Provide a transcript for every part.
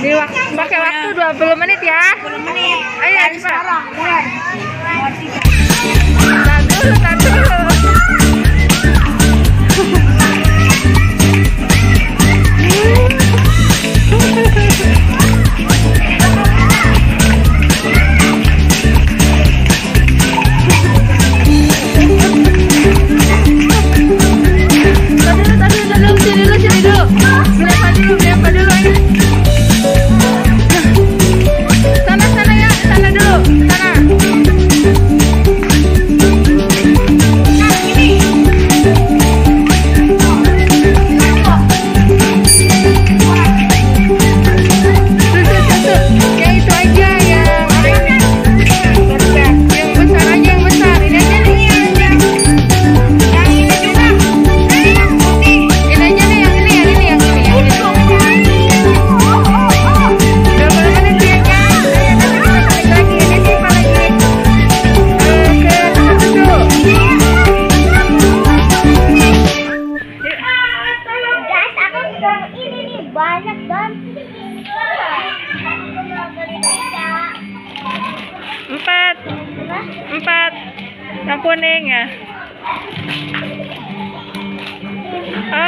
wak- pakai waktu 20 menit ya. 10 menit. Ayo, cepat. sekarang, mulai. Ini nih banyak pizza. Empat, empat. Yang kuning ya.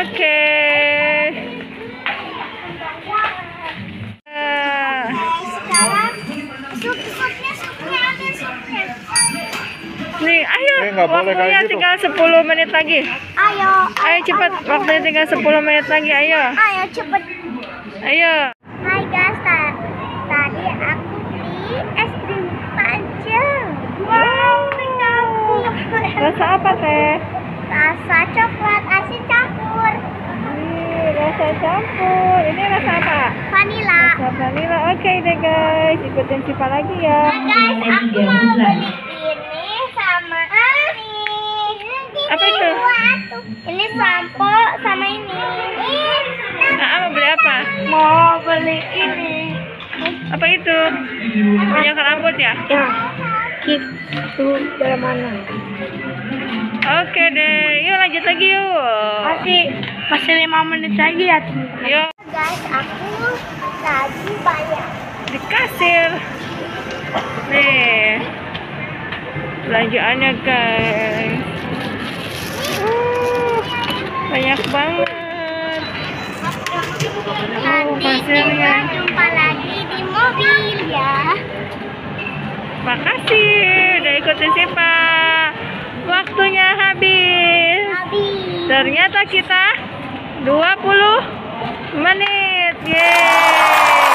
Oke. Ambil supnya. Nih, ayo. Eh, nggak boleh kayak Waktunya gitu. tinggal 10 menit lagi. Ayo. Ayo cepat, waktunya tinggal 10 menit lagi. Ayo. Ayo cepet. Ayo. Hai guys, ta- tadi aku beli es krim panjang. Wow, aku. Rasa apa teh? Rasa coklat asin campur. Nih, rasa campur. Ini rasa apa? Vanilla. Rasa vanilla. Oke deh guys, ikutin Siva lagi ya. Nah guys, aku mau beli ini sama ini. Apa itu? Ini sampo sama ini. Nah, mau beli apa? Mau beli ini. Apa itu? Minyak rambut ya? Ya, gitu dalam mana? Oke deh, yuk lanjut lagi yuk. Masih masih lima menit lagi ya teman-teman. Yuk, Guys, aku tadi bayar. di kasir. Nih, belanjaannya guys. Banyak banget. Nanti pasirnya. kita jumpa lagi di mobil ya. Makasih udah ikutin Siva. Waktunya habis. Habis. Ternyata kita 20 menit. Yeay.